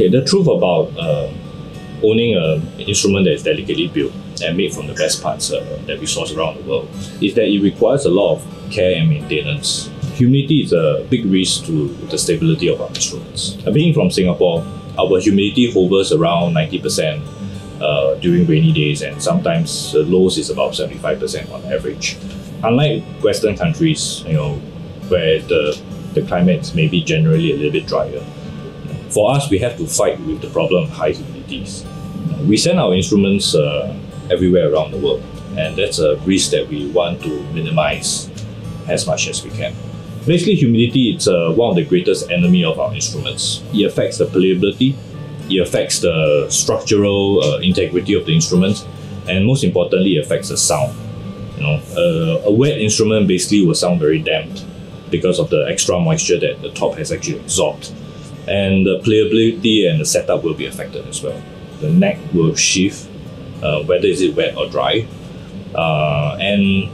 Okay, the truth about uh, owning an instrument that is delicately built and made from the best parts uh, that we source around the world is that it requires a lot of care and maintenance. Humidity is a big risk to the stability of our instruments. Uh, being from Singapore, our humidity hovers around 90% uh, during rainy days, and sometimes the lows is about 75% on average. Unlike Western countries, you know, where the, the climate may be generally a little bit drier, for us, we have to fight with the problem of high humidities. We send our instruments uh, everywhere around the world, and that's a risk that we want to minimize as much as we can. Basically, humidity is uh, one of the greatest enemy of our instruments. It affects the playability, it affects the structural uh, integrity of the instrument, and most importantly, it affects the sound. You know, uh, a wet instrument basically will sound very damped because of the extra moisture that the top has actually absorbed and the playability and the setup will be affected as well. The neck will shift, uh, whether is it wet or dry, uh, and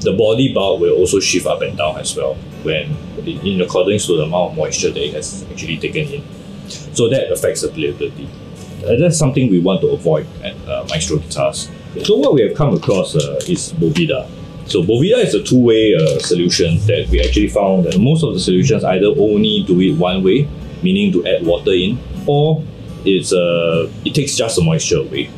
the body bulk will also shift up and down as well when in accordance to the amount of moisture that it has actually taken in. So that affects the playability. Uh, that's something we want to avoid at uh, Maestro guitars. So what we have come across uh, is Boveda. So Boveda is a two-way uh, solution that we actually found that most of the solutions either only do it one way, meaning to add water in, or it's uh, it takes just the moisture away.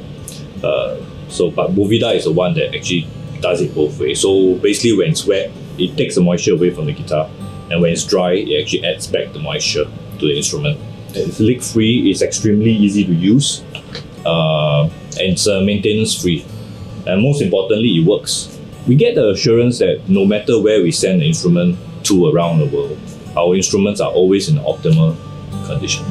Uh, so but Boveda is the one that actually does it both ways. So basically when it's wet, it takes the moisture away from the guitar, and when it's dry, it actually adds back the moisture to the instrument. It's leak-free, it's extremely easy to use, uh, and it's uh, maintenance-free. And most importantly, it works we get the assurance that no matter where we send the instrument to around the world, our instruments are always in optimal condition.